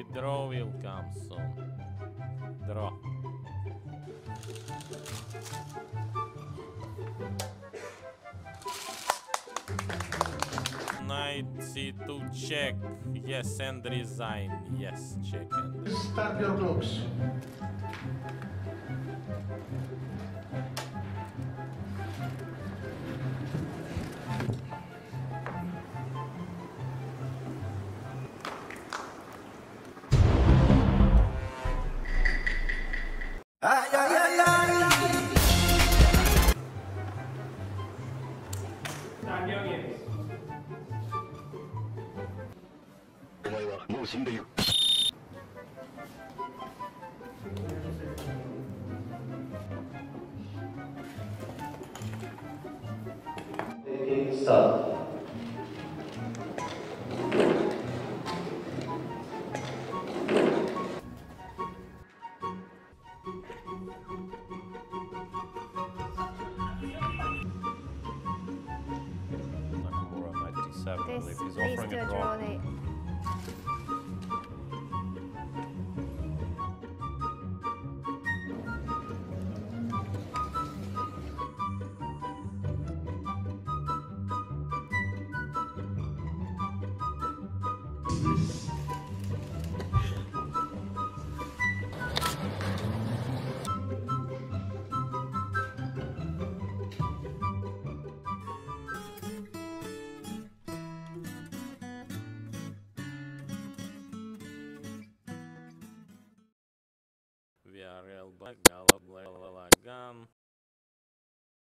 maybe draw will come soon. Draw. C2 check. Yes, and resign. Yes, check and Start your clocks. お前はもう死んでいる。Thank you. Knight d7. I This believe he's leads offering to a a draw. we are real black, yellow, black, black gum.